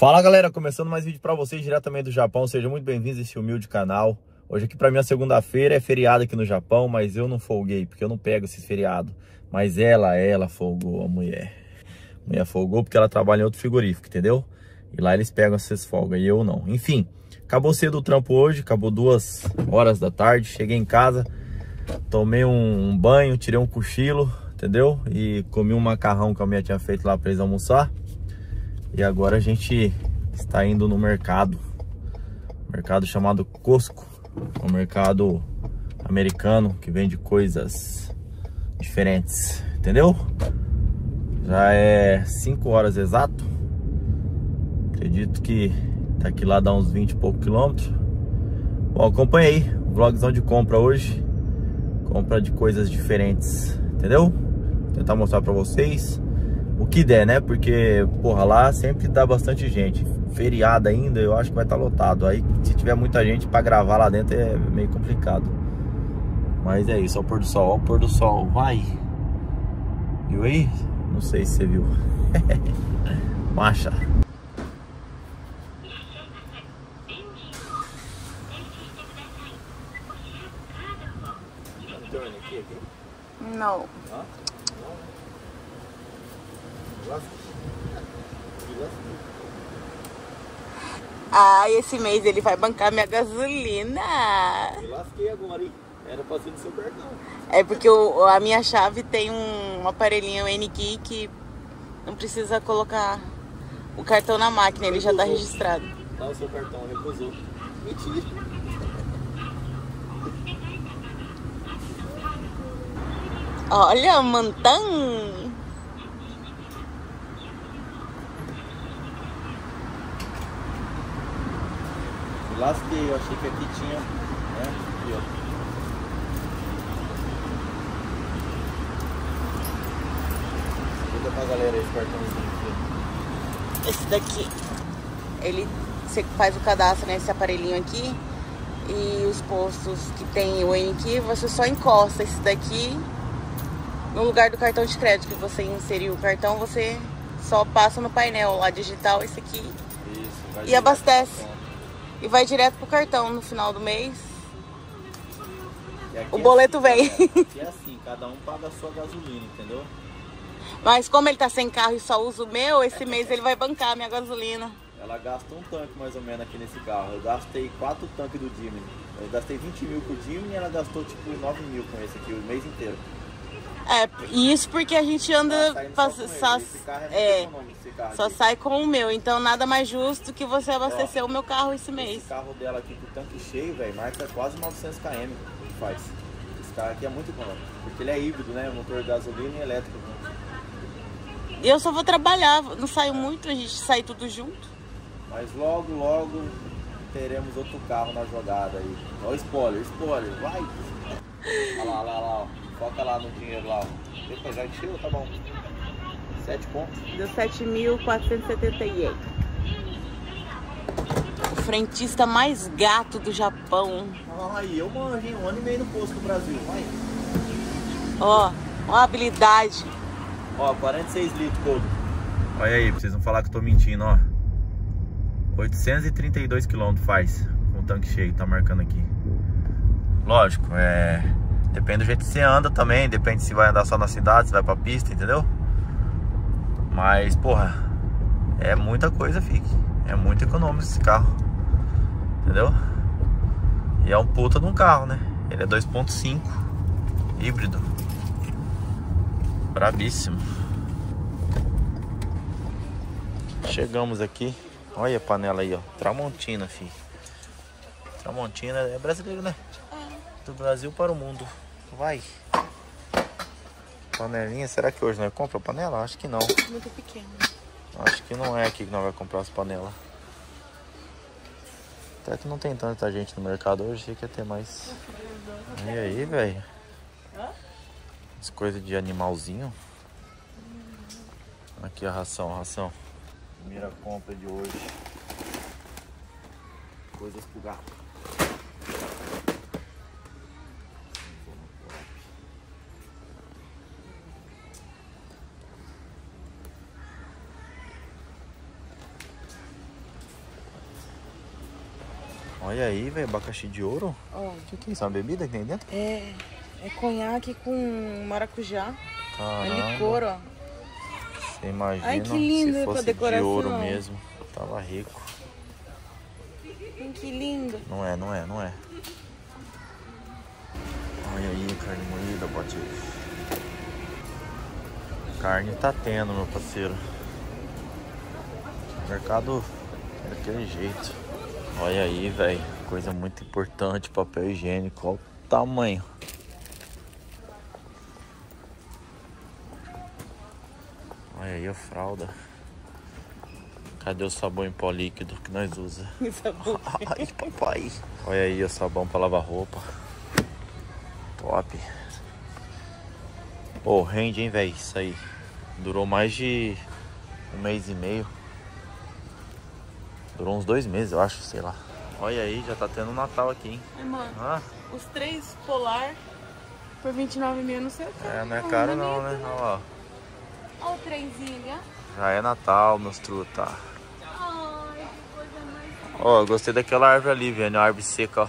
Fala galera, começando mais vídeo para vocês diretamente do Japão, sejam muito bem-vindos a esse humilde canal. Hoje aqui para mim é segunda-feira, é feriado aqui no Japão, mas eu não folguei, porque eu não pego esse feriado. Mas ela, ela folgou, a mulher. A mulher folgou porque ela trabalha em outro frigorífico, entendeu? E lá eles pegam essas folgas e eu não. Enfim, acabou cedo o trampo hoje, acabou duas horas da tarde, cheguei em casa, tomei um, banho, tirei um cochilo, entendeu? E comi um macarrão que a minha tinha feito lá para eles almoçar. E agora a gente está indo no mercado. Mercado chamado Costco. Um mercado americano que vende coisas diferentes. Entendeu? Já é 5 horas exato. Acredito que daqui lá dá uns 20 e pouco quilômetros. Bom, acompanhei o vlogzão de compra hoje. Compra de coisas diferentes. Entendeu? Vou tentar mostrar pra vocês o que der, né? Porque, porra, lá sempre dá bastante gente. Feriado ainda, eu acho que vai estar tá lotado. Aí, se tiver muita gente para gravar lá dentro, é meio complicado. Mas é isso, ó o pôr do sol, ó o pôr do sol. Vai! Viu aí? Não sei se você viu. Marcha. Não. Ah, esse mês ele vai bancar minha gasolina. Eu lasquei agora, hein? Era pra ser do seu cartão. É porque o, a minha chave tem um, aparelhinho N-Key que não precisa colocar o cartão na máquina, ele já tá registrado. Tá o seu cartão, recusou. Mentira. Olha, mantão. Lasquei, eu achei que aqui tinha, né? Aqui, ó. Explica pra galera esse cartãozinho aqui. Esse daqui, ele, você faz o cadastro nesse aparelhinho aqui e os postos que tem o NQ, você só encosta esse daqui no lugar do cartão de crédito que você inseriu o cartão, você só passa no painel lá digital esse aqui Isso, e abastece. E vai direto pro cartão no final do mês. O boleto é assim, vem. Aqui é assim, cada um paga a sua gasolina, entendeu? Mas como ele tá sem carro e só usa o meu, esse mês ele vai bancar a minha gasolina. Ela gasta um tanque mais ou menos aqui nesse carro. Eu gastei quatro tanques do Jimmy. Eu gastei 20 mil com o Jimmy e ela gastou tipo 9 mil com esse aqui o mês inteiro. É, isso porque a gente anda. Só, só, só, é, é, só sai com o meu. Então nada mais justo que você abastecer Ó, o meu carro esse mês. Esse carro dela aqui com o tanque cheio, velho, marca quase 900 km que faz. Esse carro aqui é muito econômico. Porque ele é híbrido, né? Motor gasolina e elétrico. Eu só vou trabalhar, não saio muito, a gente sai tudo junto. Mas logo, logo teremos outro carro na jogada aí. Ó, spoiler, spoiler, vai! Olha lá, olha lá, olha lá. Foca lá no dinheiro lá, ó. Epa, já encheu? Tá bom. Sete pontos. Deu 7.478. O frentista mais gato do Japão. Aí, eu manjo, hein? Um ano e meio no posto do Brasil. Vai. Ó, uma habilidade. Ó, 46 litros todo. Olha aí, pra vocês não falar que eu tô mentindo, ó. 832 quilômetros faz com o tanque cheio, tá marcando aqui. Lógico, é... Depende do jeito que você anda também, depende se vai andar só na cidade, se vai pra pista, entendeu? Mas, porra, é muita coisa, fique. É muito econômico esse carro. Entendeu? E é um puta de um carro, né? Ele é 2.5 híbrido. Brabíssimo. Chegamos aqui. Olha a panela aí, ó. Tramontina, filho. Tramontina é brasileiro, né? Do Brasil para o mundo. Vai. Panelinha, será que hoje nós compra panela? Acho que não. Muito pequeno. Acho que não é aqui que nós vamos comprar as panelas. Até que não tem tanta gente no mercado hoje, achei que ia ter mais. E aí, velho? As coisas de animalzinho. Aqui a ração, a ração. Primeira compra de hoje. Coisas pro gato. Olha aí, velho, abacaxi de ouro. Ó, O que, que é isso? Uma bebida que tem dentro? é, é conhaque com maracujá. É Caramba. licor, ó. Você imagina Ai, que lindo, se fosse de decoração. ouro mesmo. Tava rico. Que lindo. Não é, não é, não é. Olha aí, carne moída, pode Carne tá tendo, meu parceiro. Mercado é daquele jeito. Olha aí, velho. Coisa muito importante, papel higiênico. Olha o tamanho. Olha aí a fralda. Cadê o sabão em pó líquido que nós usa? Ai, papai. Olha aí o sabão pra lavar roupa. Top. Pô, rende, hein, velho? Isso aí. Durou mais de um mês e meio. Durou uns dois meses, eu acho, sei lá. Olha aí, já tá tendo Natal aqui, hein? Ai, mano, Ah, os três polar por 29 mil, não sei o que. é, não é caro não, né? Olha lá. Olha o trenzinho ali, ó. Já é Natal, meus truta. Ai, que coisa mais. Ó, eu gostei daquela árvore ali, velho. A árvore seca, ó.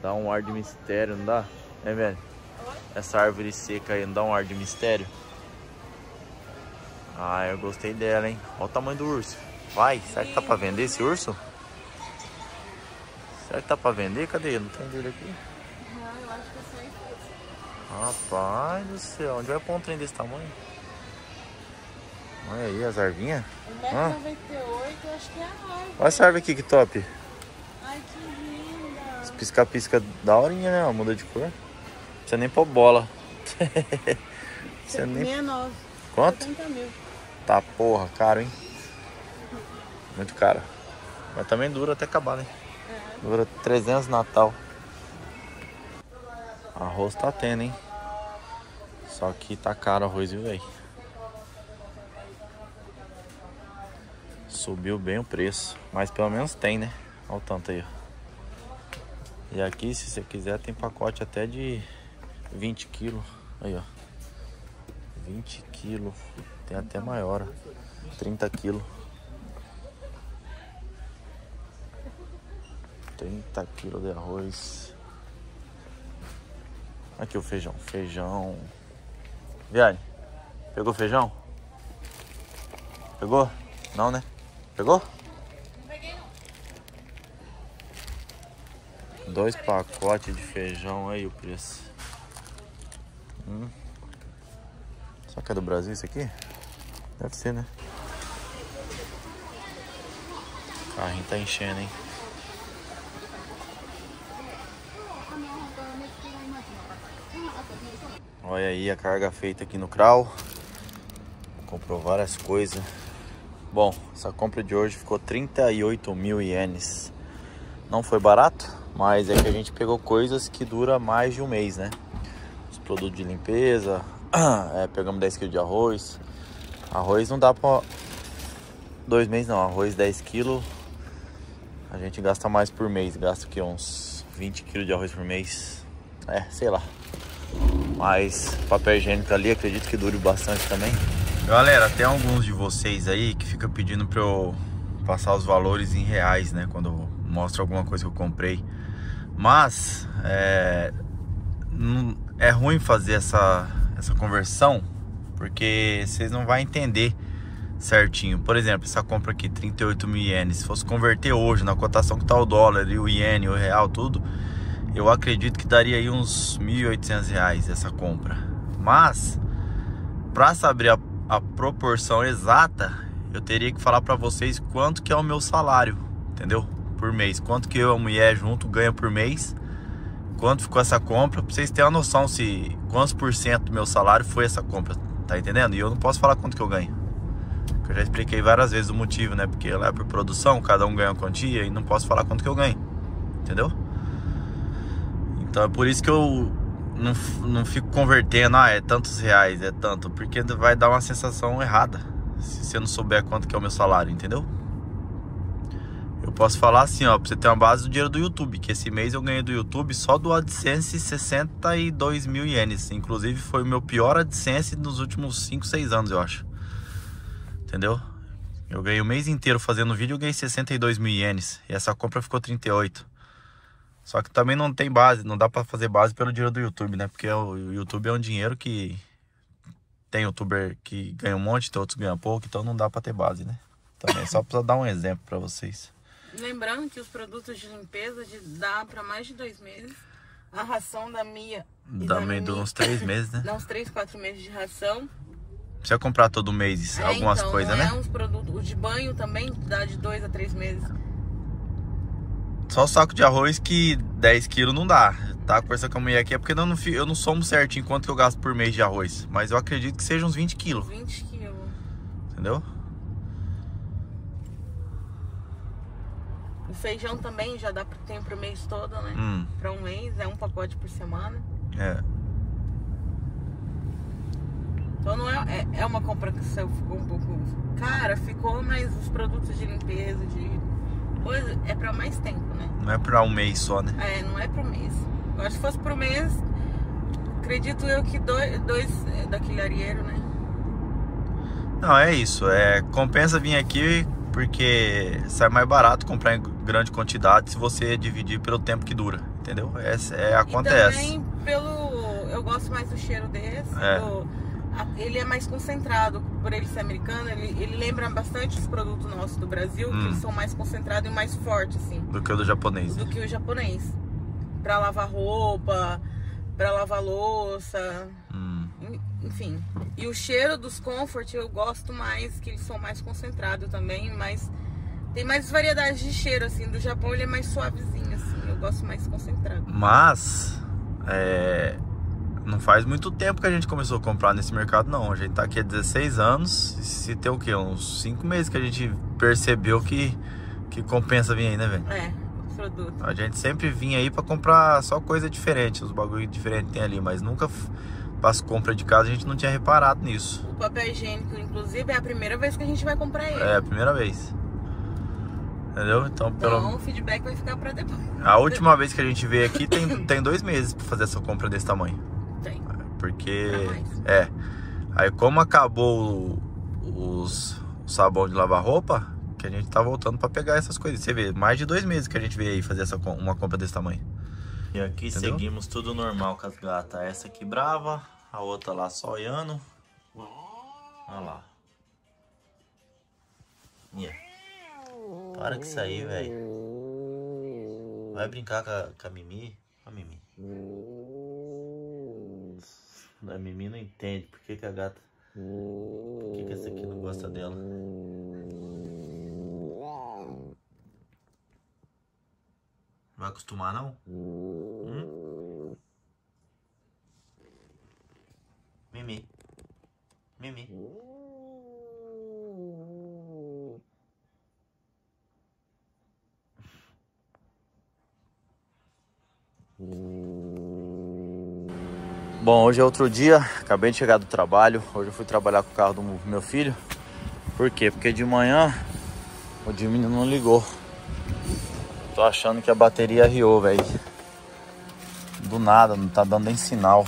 Dá um ar de mistério, não dá? É, velho? Essa árvore seca aí, não dá um ar de mistério? Ah, eu gostei dela, hein? Olha o tamanho do urso. Vai, será que tá pra vender esse urso? Será que tá pra vender? Cadê? Não tem dele aqui. Não, eu acho que é só isso. Rapaz do céu, onde vai pôr um trem desse tamanho? Olha aí as arvinhas. 1,98m, eu acho que é a árvore. Olha essa árvore aqui que top. Ai, que linda. Pisca-pisca da horinha, né? Muda de cor. Não precisa nem pôr bola. Precisa nem... 69. Quanto? 70 mil. Tá porra, caro, hein? Muito caro. Mas também dura até acabar, né? Dura 300 Natal. Arroz tá tendo, hein? Só que tá caro o arroz, viu, velho? Subiu bem o preço. Mas pelo menos tem, né? Olha o tanto aí. E aqui, se você quiser, tem pacote até de 20 quilos. Aí, ó. 20 quilos. Tem até maior, ó. 30 quilos. 30 quilos de arroz. Aqui o feijão. Feijão. Viane, pegou feijão? Pegou? Não, né? Pegou? Dois pacotes de feijão aí o preço. Hum. Só que é do Brasil isso aqui? Deve ser, né? O carrinho tá enchendo, hein? Olha aí a carga feita aqui no Kral. Comprou várias coisas. Bom, essa compra de hoje ficou 38 mil ienes. Não foi barato, mas é que a gente pegou coisas que dura mais de um mês, né? Os produtos de limpeza, é, pegamos 10 kg de arroz. Arroz não dá pra dois meses não, arroz 10 kg. A gente gasta mais por mês, gasta que uns 20 kg de arroz por mês. É, sei lá. Mas papel higiênico ali acredito que dure bastante também. Galera, tem alguns de vocês aí que fica pedindo pra eu passar os valores em reais, né? Quando eu mostro alguma coisa que eu comprei. Mas é, é ruim fazer essa, essa conversão porque vocês não vão entender certinho. Por exemplo, essa compra aqui, 38 mil ienes. Se fosse converter hoje na cotação que tá o dólar e o iene, o real, tudo, eu acredito que daria aí uns 1.800 reais essa compra. Mas, para saber a, a proporção exata, eu teria que falar para vocês quanto que é o meu salário, entendeu? Por mês. Quanto que eu e a mulher junto ganha por mês. Quanto ficou essa compra, pra vocês terem uma noção se quantos por cento do meu salário foi essa compra, tá entendendo? E eu não posso falar quanto que eu ganho. Eu já expliquei várias vezes o motivo, né? Porque lá é por produção, cada um ganha uma quantia e não posso falar quanto que eu ganho. Entendeu? Então é por isso que eu não, não fico convertendo, ah, é tantos reais, é tanto, porque vai dar uma sensação errada se você não souber quanto que é o meu salário, entendeu? Eu posso falar assim, ó, pra você ter uma base do dinheiro do YouTube, que esse mês eu ganhei do YouTube só do AdSense 62 mil ienes. Inclusive foi o meu pior AdSense nos últimos 5, 6 anos, eu acho. Entendeu? Eu ganhei o mês inteiro fazendo vídeo, eu ganhei 62 mil ienes. E essa compra ficou 38. Só que também não tem base, não dá pra fazer base pelo dinheiro do YouTube, né? Porque o YouTube é um dinheiro que tem youtuber que ganha um monte, tem outros que ganham pouco, então não dá pra ter base, né? Também só pra dar um exemplo pra vocês. Lembrando que os produtos de limpeza de, dá pra mais de dois meses. A ração da Mia. e da dura uns três meses, né? Dá uns 3, 4 meses de ração. Precisa comprar todo mês É, algumas então, coisas, não né? É uns produtos. O de banho também dá de 2 a 3 meses. Só o saco de arroz que 10 quilos não dá. Tá conversando com a mulher aqui é porque eu não, eu não somo certinho quanto que eu gasto por mês de arroz. Mas eu acredito que seja uns 20 quilos, 20 quilos. entendeu? O feijão também já dá pra, tem pro mês todo, né? Hum, Pra um mês, é um pacote por semana. é. Então não é, é, é uma compra que você ficou um pouco. Cara, ficou, mas os produtos de limpeza, de coisa, é pra mais tempo, né? Não é pra um mês só, né? É, não é pro mês. Eu acho que fosse pro mês, acredito eu que dois, dois é, daquele arieiro, né? Não, é isso. É, compensa vir aqui porque sai mais barato comprar em grande quantidade se você dividir pelo tempo que dura, entendeu? É, E acontece. também pelo. Eu gosto mais do cheiro desse. É. do- ele é mais concentrado, por ele ser americano, ele, ele lembra bastante os produtos nossos do Brasil, Hum. que eles são mais concentrados e mais fortes, assim. Do que o do japonês. do que o japonês. Pra lavar roupa, pra lavar louça, Hum. en- enfim. E o cheiro dos comfort eu gosto mais, que eles são mais concentrados também, mas tem mais variedade de cheiro, assim. Do Japão ele é mais suavezinho, assim. Eu gosto mais concentrado. Mas é, não faz muito tempo que a gente começou a comprar nesse mercado, não. A gente tá aqui há 16 anos. E se tem o quê? Uns 5 meses que a gente percebeu que, que compensa vir aí, né, velho? É, os produtos. A gente sempre vinha aí pra comprar só coisa diferente, os bagulho diferente que tem ali, mas nunca para as compras de casa a gente não tinha reparado nisso. O papel higiênico, inclusive, é a primeira vez que a gente vai comprar ele. É a primeira vez. Entendeu? Então, pelo Então o feedback vai ficar pra depois. a última vez que a gente veio aqui tem, tem dois meses pra fazer essa compra desse tamanho. Porque. É. Aí como acabou o- os o sabão de lavar roupa, que a gente tá voltando pra pegar essas coisas. Você vê, mais de dois meses que a gente veio aí fazer essa, uma compra desse tamanho. E aqui Entendeu? seguimos tudo normal com as gatas. Essa aqui brava, a outra lá só olhando. Olha lá. Yeah. Para com isso aí, velho. Vai brincar com a, com a Mimi. A Mimi. A Mimi não entende por que, que a gata. Por que, que essa aqui não gosta dela? Vai acostumar não? Hum? Mimi. Mimi. Bom, hoje é outro dia, acabei de chegar do trabalho. Hoje eu fui trabalhar com o carro do meu filho. Por quê? Porque de manhã o Jimmy não ligou. Tô achando que a bateria riou, velho. Do nada, não tá dando nem sinal.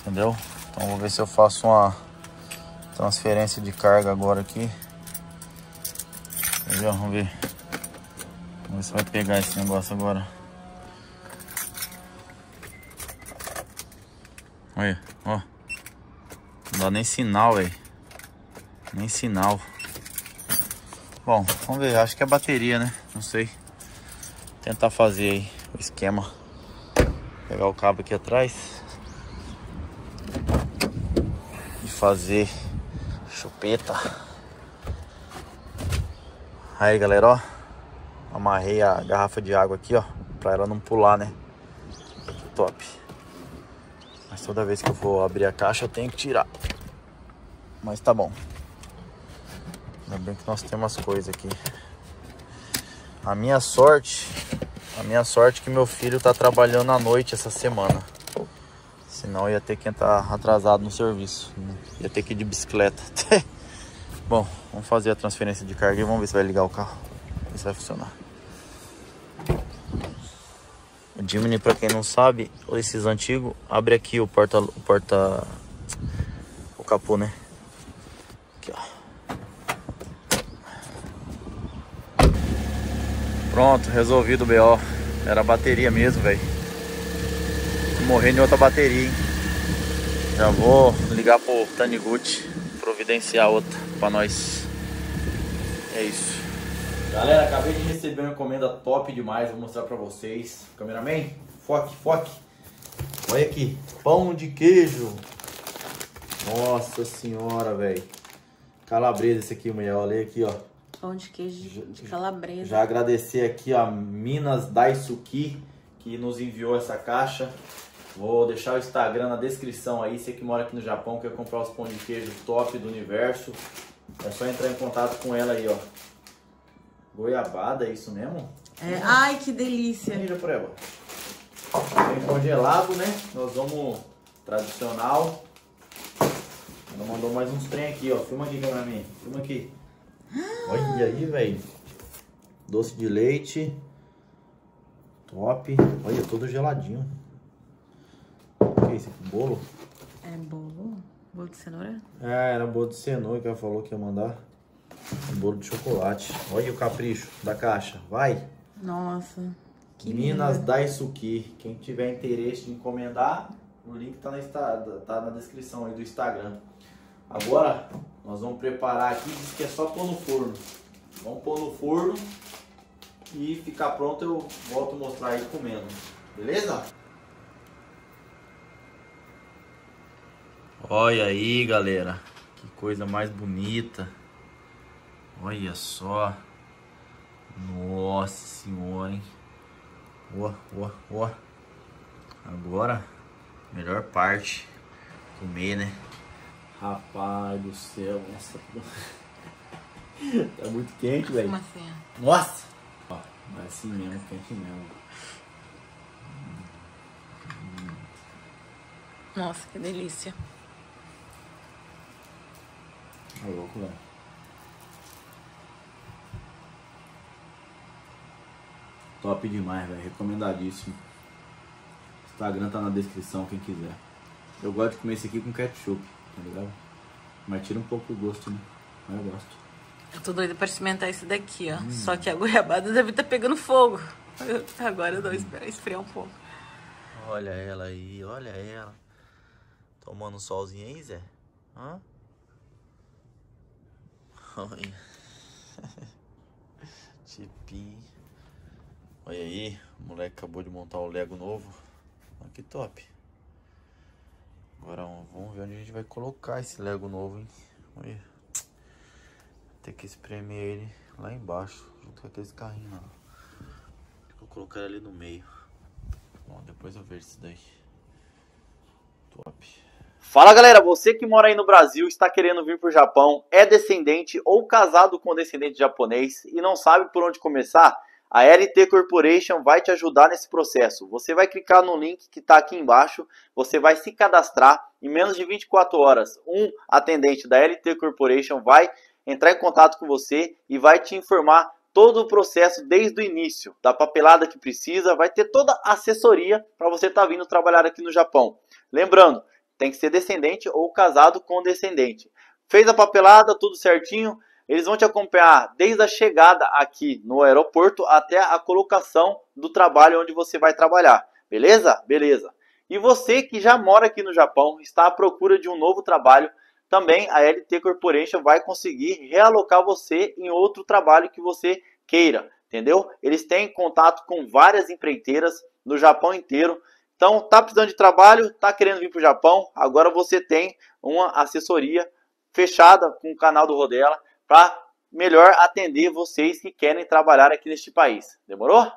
Entendeu? Então vou ver se eu faço uma transferência de carga agora aqui. Entendeu? Vamos ver. Vamos ver se vai pegar esse negócio agora. Olha, ó. Não dá nem sinal, velho. Nem sinal. Bom, vamos ver. Acho que é bateria, né? Não sei. Tentar fazer aí o esquema. Pegar o cabo aqui atrás. E fazer chupeta. Aí, galera, ó. Amarrei a garrafa de água aqui, ó. Pra ela não pular, né? Top. Toda vez que eu for abrir a caixa eu tenho que tirar. Mas tá bom. Ainda bem que nós temos as coisas aqui. A minha sorte, a minha sorte é que meu filho tá trabalhando à noite essa semana. Senão ia ter que entrar atrasado no serviço. Ia ter que ir de bicicleta. bom, vamos fazer a transferência de carga e vamos ver se vai ligar o carro. Ver se vai funcionar. O Jimny, para quem não sabe, esses antigos, abre aqui o porta, o porta, o capô, né? Aqui, ó. Pronto, resolvido o BO. Era bateria mesmo, velho. Morrendo em outra bateria, hein? Já vou ligar pro Taniguchi, providenciar outra pra nós. É isso. Galera, acabei de receber uma encomenda top demais, vou mostrar pra vocês. Cameraman, foque, foque. Olha aqui, pão de queijo. Nossa senhora, velho. Calabresa esse aqui, mulher. Olha aqui, ó. Pão de queijo de calabresa. Já agradecer aqui a Minas Daisuki que nos enviou essa caixa. Vou deixar o Instagram na descrição aí. Você que mora aqui no Japão, quer comprar os pão de queijo top do universo. É só entrar em contato com ela aí, ó. Goiabada, é isso mesmo? É. Ai, que delícia. Mira por ela. Tem congelado, né? Nós vamos tradicional. Ela mandou mais uns trem aqui, ó. Filma aqui, mim. Filma aqui. Olha aí, velho. Doce de leite. Top. Olha, todo geladinho. O que é isso aqui? Bolo? É bolo? Bolo de cenoura? É, era bolo de cenoura que ela falou que ia mandar. Um bolo de chocolate. Olha o capricho da caixa. Vai. Nossa. Que Minas Daisuki. Quem tiver interesse de encomendar, o link tá na, tá na descrição aí do Instagram. Agora, nós vamos preparar aqui. Diz que é só pôr no forno. Vamos pôr no forno. E ficar pronto, eu volto a mostrar aí comendo. Beleza? Olha aí, galera. Que coisa mais bonita. Olha só. Nossa senhora, hein? Ó, ó, ó. Agora, melhor parte. Comer, né? Rapaz do céu, nossa. tá muito quente, velho. Assim, nossa! Ó, é assim mesmo, quente mesmo. Nossa, que delícia. Tá louco, velho. Top demais, velho. Recomendadíssimo. Instagram tá na descrição, quem quiser. Eu gosto de comer esse aqui com ketchup, tá ligado? Mas tira um pouco o gosto, né? Mas eu gosto. Eu tô doida pra experimentar esse daqui, ó. Hum. Só que a goiabada deve estar tá pegando fogo. Agora eu vou esperar esfriar um pouco. Olha ela aí, olha ela. Tomando um solzinho aí, Zé? Hã? Olha. Tipi. Olha aí, o moleque acabou de montar o Lego novo. Olha que top. Agora vamos ver onde a gente vai colocar esse Lego novo, hein? Olha. Tem que espremer ele lá embaixo, junto com aqueles carrinhos lá. Vou colocar ele no meio. Bom, depois eu vejo isso daí. Top. Fala galera, você que mora aí no Brasil, está querendo vir para o Japão, é descendente ou casado com descendente japonês e não sabe por onde começar? A LT Corporation vai te ajudar nesse processo. Você vai clicar no link que está aqui embaixo, você vai se cadastrar em menos de 24 horas. Um atendente da LT Corporation vai entrar em contato com você e vai te informar todo o processo desde o início, da papelada que precisa, vai ter toda a assessoria para você estar tá vindo trabalhar aqui no Japão. Lembrando, tem que ser descendente ou casado com descendente. Fez a papelada, tudo certinho. Eles vão te acompanhar desde a chegada aqui no aeroporto até a colocação do trabalho onde você vai trabalhar. Beleza? Beleza. E você que já mora aqui no Japão, está à procura de um novo trabalho, também a LT Corporation vai conseguir realocar você em outro trabalho que você queira, entendeu? Eles têm contato com várias empreiteiras no Japão inteiro. Então, tá precisando de trabalho, tá querendo vir para o Japão, agora você tem uma assessoria fechada com o canal do Rodela para melhor atender vocês que querem trabalhar aqui neste país. Demorou?